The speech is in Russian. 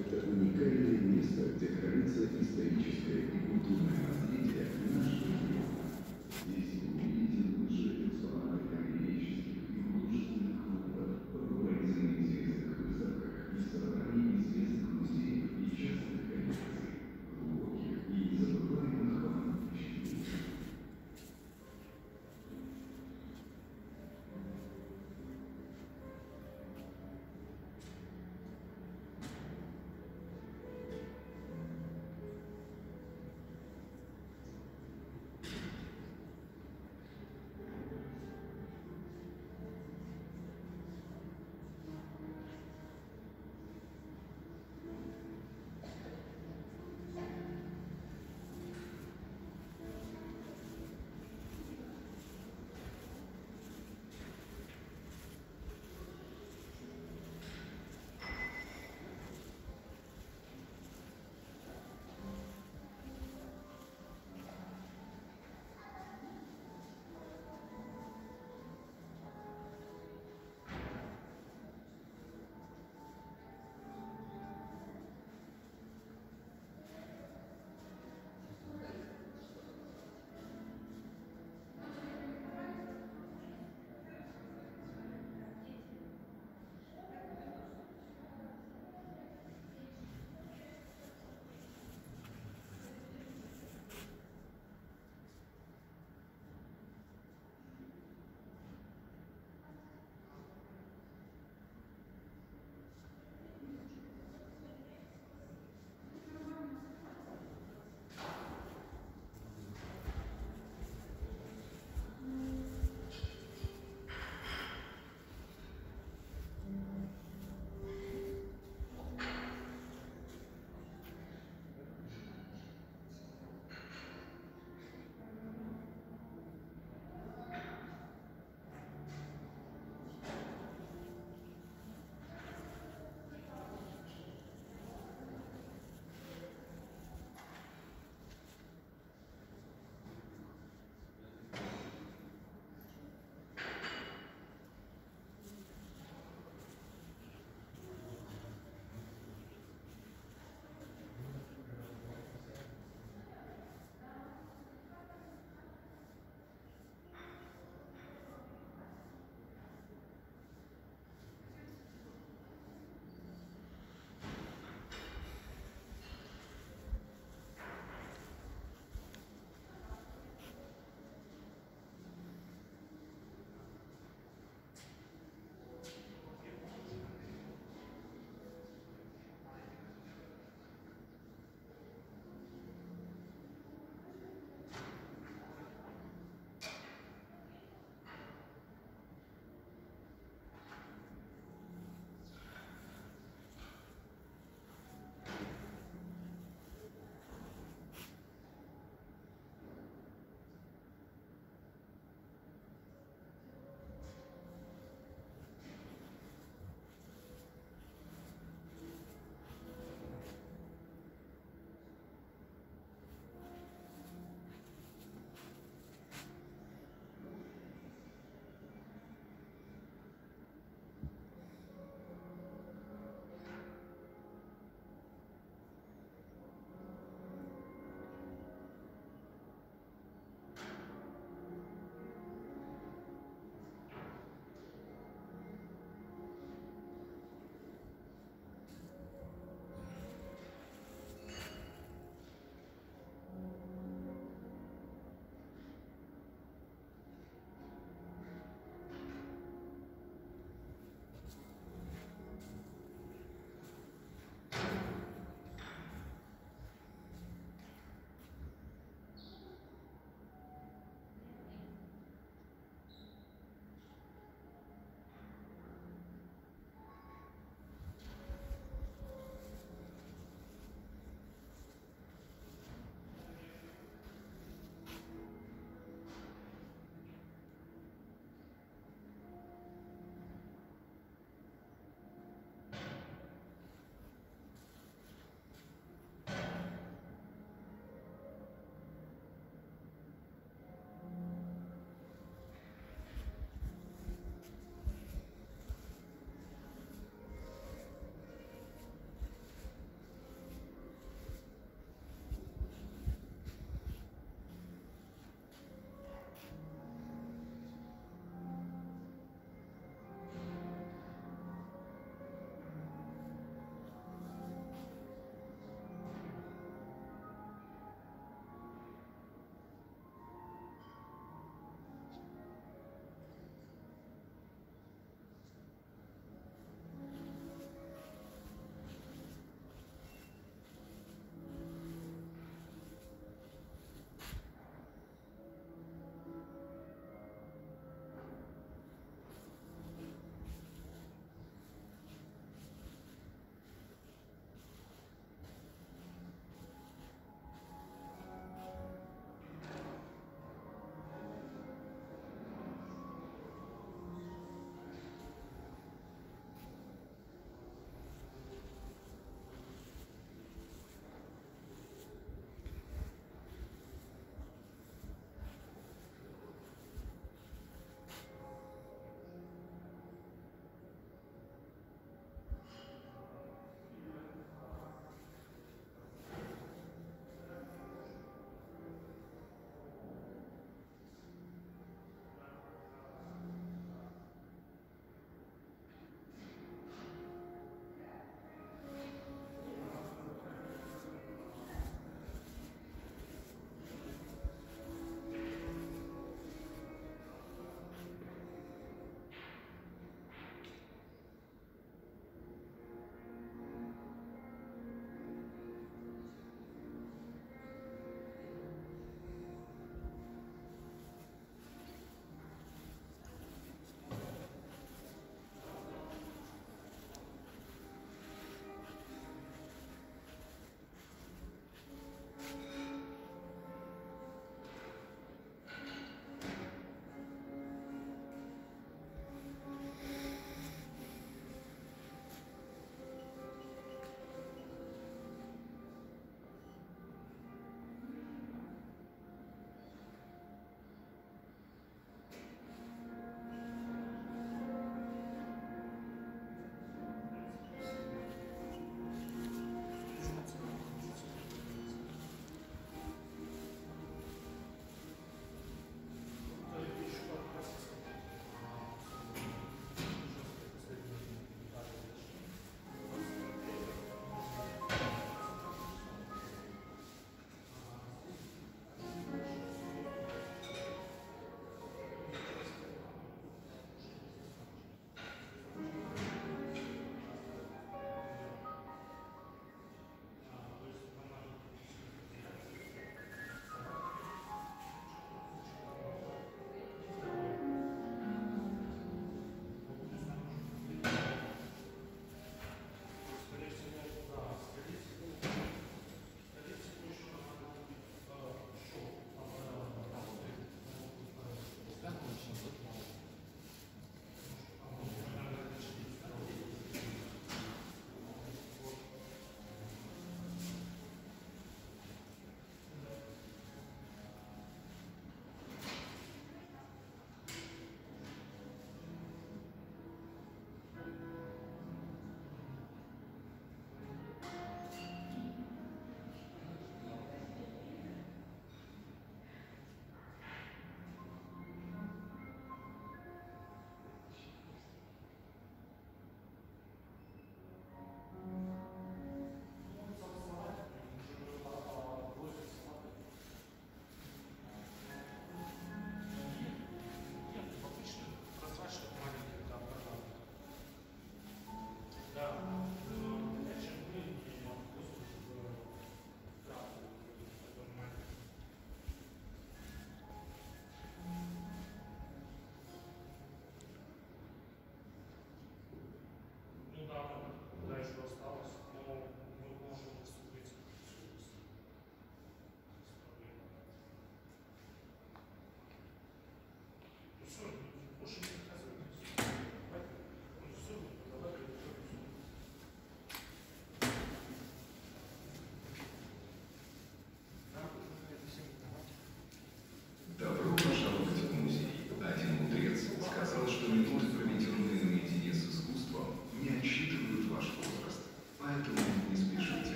Это уникальное место, где хранится историческое и культурное наследие нашей страны. Здесь вы увидите лучшие экспонаты